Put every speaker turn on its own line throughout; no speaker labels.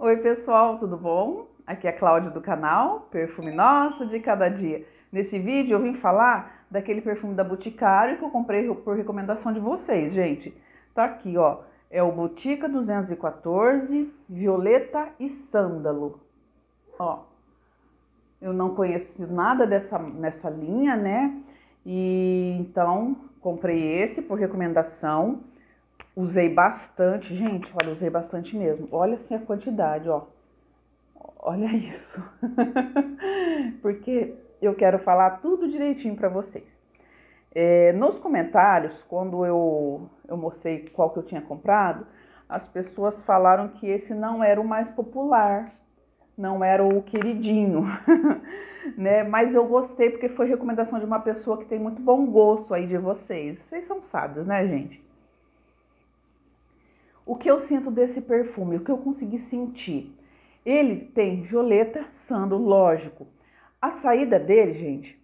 Oi, pessoal, tudo bom? Aqui é a Cláudia do canal Perfume Nosso de Cada Dia. Nesse vídeo eu vim falar daquele perfume da Boticário que eu comprei por recomendação de vocês, gente. Tá aqui, ó. É o Botica 214 Violeta e Sândalo. Ó. Eu não conheço nada dessa nessa linha, né? E então comprei esse por recomendação. Usei bastante, gente, olha, usei bastante mesmo. Olha assim a quantidade, ó. Olha isso. Porque eu quero falar tudo direitinho para vocês. É, nos comentários, quando eu, eu mostrei qual que eu tinha comprado, as pessoas falaram que esse não era o mais popular, não era o queridinho, né? Mas eu gostei porque foi recomendação de uma pessoa que tem muito bom gosto aí de vocês. Vocês são sábios, né, gente? O que eu sinto desse perfume, o que eu consegui sentir? Ele tem violeta, sândalo, lógico. A saída dele, gente,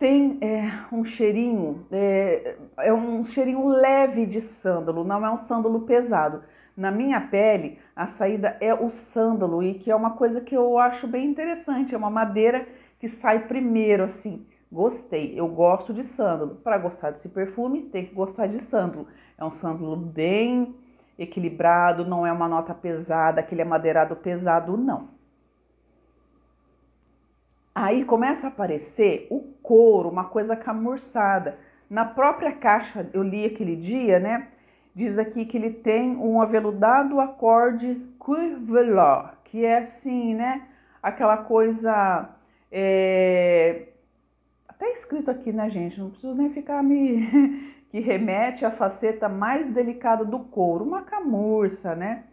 tem é, um cheirinho, é, é um cheirinho leve de sândalo, não é um sândalo pesado. Na minha pele, a saída é o sândalo e que é uma coisa que eu acho bem interessante, é uma madeira que sai primeiro assim. Gostei, eu gosto de sândalo. Para gostar desse perfume, tem que gostar de sândalo. É um sândalo bem equilibrado, não é uma nota pesada, aquele amadeirado pesado, não. Aí começa a aparecer o couro, uma coisa camurçada. Na própria caixa, eu li aquele dia, né? Diz aqui que ele tem um aveludado acorde Cuivelor, que é assim, né? Aquela coisa é, até escrito aqui, né, gente? Não preciso nem ficar me. que remete à faceta mais delicada do couro, uma camurça, né?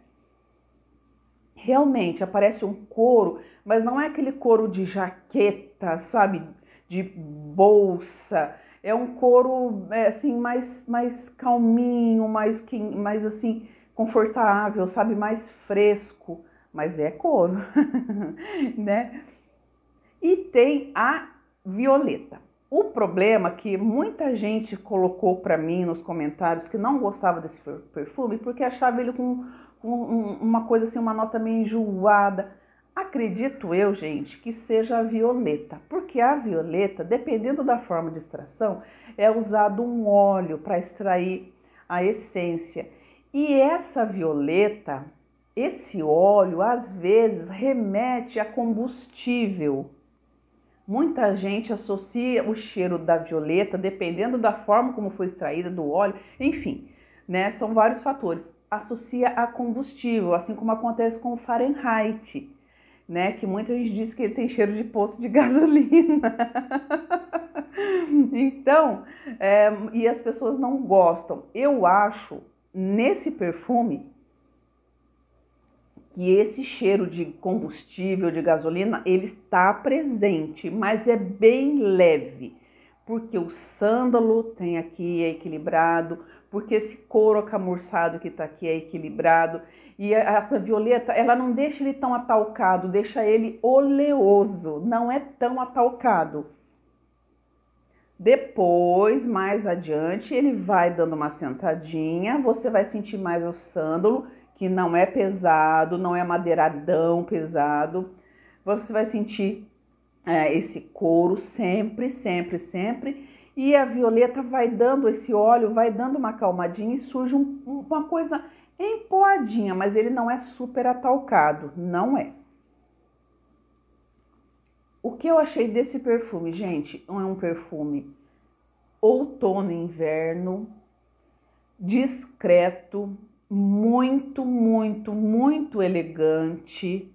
Realmente aparece um couro, mas não é aquele couro de jaqueta, sabe? De bolsa. É um couro é, assim mais mais calminho, mais mais assim confortável, sabe? Mais fresco, mas é couro, né? E tem a violeta. O problema que muita gente colocou para mim nos comentários que não gostava desse perfume porque achava ele com, com uma coisa assim, uma nota meio enjoada. Acredito eu, gente, que seja a violeta, porque a violeta, dependendo da forma de extração, é usado um óleo para extrair a essência. E essa violeta, esse óleo, às vezes remete a combustível. Muita gente associa o cheiro da violeta, dependendo da forma como foi extraída do óleo, enfim, né? São vários fatores. Associa a combustível, assim como acontece com o Fahrenheit, né? Que muita gente diz que ele tem cheiro de poço de gasolina. então, é, e as pessoas não gostam. Eu acho nesse perfume que esse cheiro de combustível, de gasolina, ele está presente, mas é bem leve, porque o sândalo tem aqui, é equilibrado, porque esse couro acamurçado que está aqui é equilibrado, e essa violeta, ela não deixa ele tão atalcado, deixa ele oleoso, não é tão atalcado. Depois, mais adiante, ele vai dando uma sentadinha, você vai sentir mais o sândalo, que não é pesado, não é madeiradão pesado. Você vai sentir é, esse couro sempre, sempre, sempre. E a violeta vai dando esse óleo, vai dando uma calmadinha e surge um, uma coisa empoadinha, mas ele não é super atalcado, não é. O que eu achei desse perfume, gente? É um perfume outono inverno, discreto, muito, muito, muito elegante.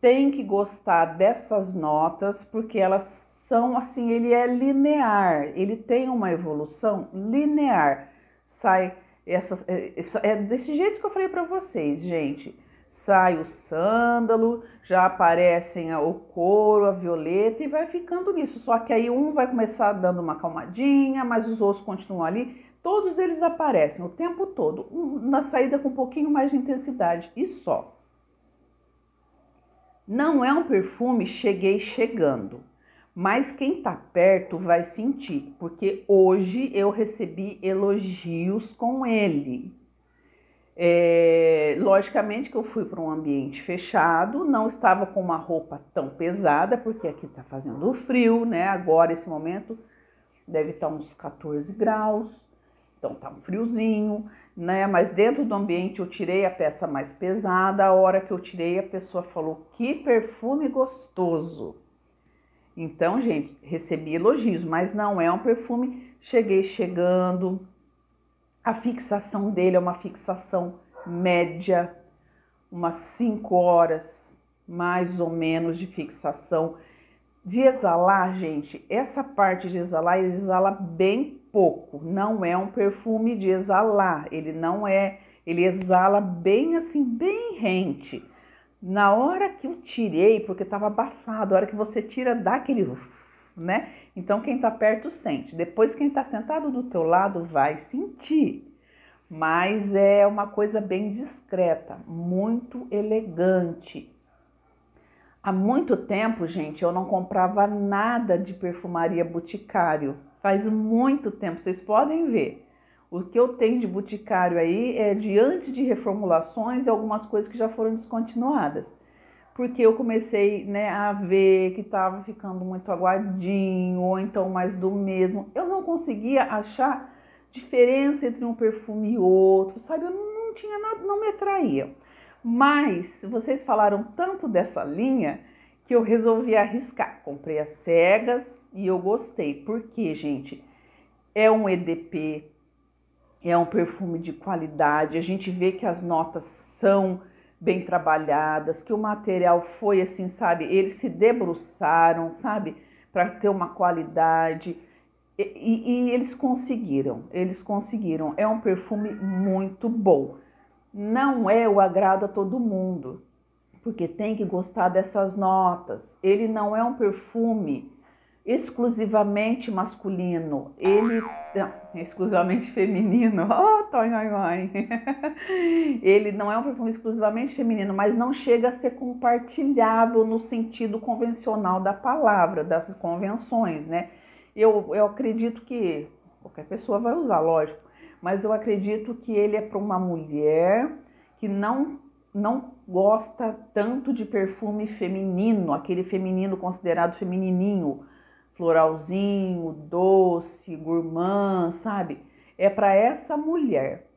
Tem que gostar dessas notas porque elas são assim, ele é linear, ele tem uma evolução linear. Sai essas é, é desse jeito que eu falei para vocês, gente. Sai o sândalo, já aparecem o couro, a violeta e vai ficando nisso. Só que aí um vai começar dando uma calmadinha, mas os outros continuam ali. Todos eles aparecem o tempo todo, na saída com um pouquinho mais de intensidade e só. Não é um perfume cheguei chegando, mas quem tá perto vai sentir, porque hoje eu recebi elogios com ele. É, logicamente que eu fui para um ambiente fechado, não estava com uma roupa tão pesada, porque aqui está fazendo frio, né? Agora, esse momento, deve estar tá uns 14 graus, então tá um friozinho, né? Mas dentro do ambiente eu tirei a peça mais pesada. A hora que eu tirei, a pessoa falou: que perfume gostoso. Então, gente, recebi elogios, mas não é um perfume. Cheguei chegando, a fixação dele é uma fixação média, umas 5 horas mais ou menos de fixação. De exalar, gente, essa parte de exalar, ele exala bem pouco. Não é um perfume de exalar, ele não é, ele exala bem assim, bem rente. Na hora que eu tirei, porque estava abafado, a hora que você tira, dá aquele né? Então quem está perto sente. Depois quem está sentado do teu lado vai sentir. Mas é uma coisa bem discreta, muito elegante. Há muito tempo, gente, eu não comprava nada de perfumaria boticário. Faz muito tempo, vocês podem ver. O que eu tenho de boticário aí é de antes de reformulações e algumas coisas que já foram descontinuadas porque eu comecei né, a ver que estava ficando muito aguadinho ou então mais do mesmo. Eu não conseguia achar diferença entre um perfume e outro, sabe? Eu não, não tinha nada, não me atraía. Mas vocês falaram tanto dessa linha que eu resolvi arriscar. Comprei as cegas e eu gostei. Porque, gente, é um EDP, é um perfume de qualidade. A gente vê que as notas são bem trabalhadas, que o material foi assim, sabe? Eles se debruçaram, sabe? Para ter uma qualidade. E, e, e, eles conseguiram, eles conseguiram. É um perfume muito bom. Não é o agrado a todo mundo, porque tem que gostar dessas notas. Ele não é um perfume exclusivamente masculino, ele não, exclusivamente feminino. Oh, Ele não é um perfume exclusivamente feminino, mas não chega a ser compartilhável no sentido convencional da palavra, das convenções, né? Eu, eu acredito que qualquer pessoa vai usar, lógico, mas eu acredito que ele é para uma mulher que não não gosta tanto de perfume feminino, aquele feminino considerado feminininho, floralzinho, doce, gourmand, sabe? É para essa mulher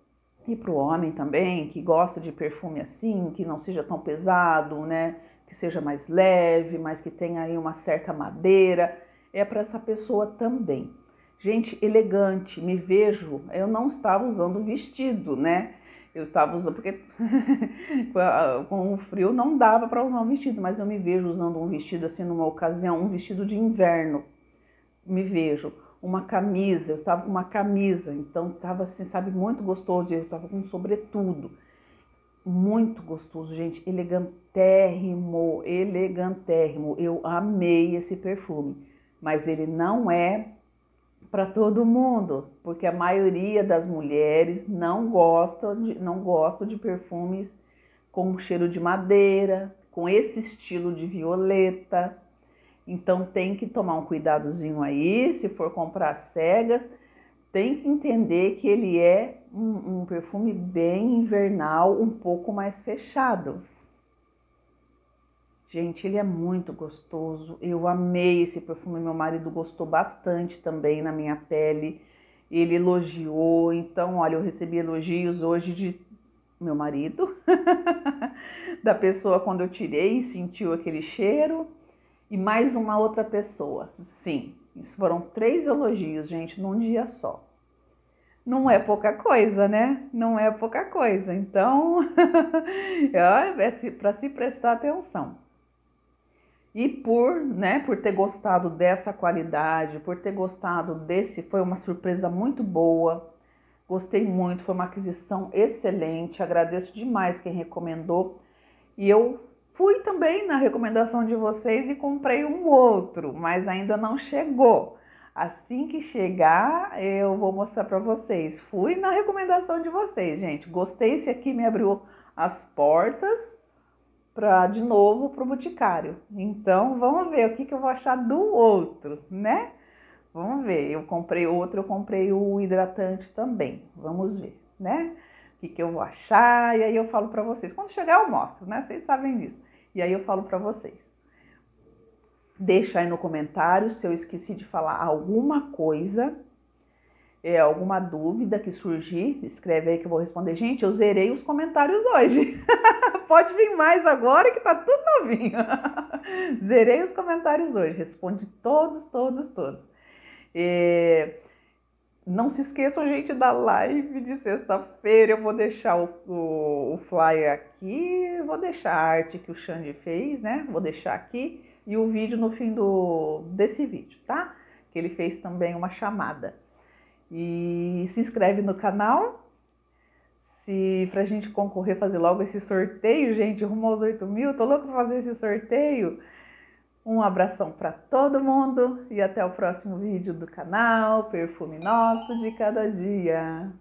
e para o homem também que gosta de perfume assim, que não seja tão pesado, né? Que seja mais leve, mas que tenha aí uma certa madeira. É para essa pessoa também. Gente, elegante, me vejo. Eu não estava usando vestido, né? Eu estava usando, porque com o frio não dava para usar um vestido, mas eu me vejo usando um vestido assim numa ocasião, um vestido de inverno. Me vejo uma camisa, eu estava com uma camisa, então estava assim, sabe, muito gostoso, eu estava com um sobretudo. Muito gostoso, gente, elegantérrimo, elegantérrimo. Eu amei esse perfume, mas ele não é para todo mundo, porque a maioria das mulheres não gosta de, não gosta de perfumes com cheiro de madeira, com esse estilo de violeta. Então tem que tomar um cuidadozinho aí, se for comprar cegas, tem que entender que ele é um, um perfume bem invernal, um pouco mais fechado. Gente, ele é muito gostoso. Eu amei esse perfume. Meu marido gostou bastante também na minha pele. Ele elogiou. Então, olha, eu recebi elogios hoje de meu marido, da pessoa quando eu tirei, sentiu aquele cheiro, e mais uma outra pessoa. Sim, isso foram três elogios, gente, num dia só. Não é pouca coisa, né? Não é pouca coisa. Então, é para se prestar atenção. E por, né, por ter gostado dessa qualidade, por ter gostado desse, foi uma surpresa muito boa. Gostei muito, foi uma aquisição excelente. Agradeço demais quem recomendou. E eu fui também na recomendação de vocês e comprei um outro, mas ainda não chegou. Assim que chegar, eu vou mostrar para vocês. Fui na recomendação de vocês, gente. Gostei, esse aqui me abriu as portas para de novo para o boticário. Então vamos ver o que, que eu vou achar do outro, né? Vamos ver. Eu comprei outro, eu comprei o hidratante também. Vamos ver, né? o que, que eu vou achar, e aí eu falo para vocês. Quando chegar eu mostro, né? Vocês sabem disso. E aí eu falo para vocês. Deixa aí no comentário se eu esqueci de falar alguma coisa, é, alguma dúvida que surgir, escreve aí que eu vou responder. Gente, eu zerei os comentários hoje. Pode vir mais agora que tá tudo novinho. zerei os comentários hoje, responde todos, todos, todos. É, não se esqueçam, gente, da live de sexta-feira. Eu vou deixar o, o, o, flyer aqui, vou deixar a arte que o Xande fez, né? Vou deixar aqui e o vídeo no fim do, desse vídeo, tá? Que ele fez também uma chamada. E se inscreve no canal. Se pra gente concorrer, fazer logo esse sorteio, gente, rumo aos 8 mil, tô louco pra fazer esse sorteio. Um abração para todo mundo e até o próximo vídeo do canal Perfume Nosso de Cada Dia.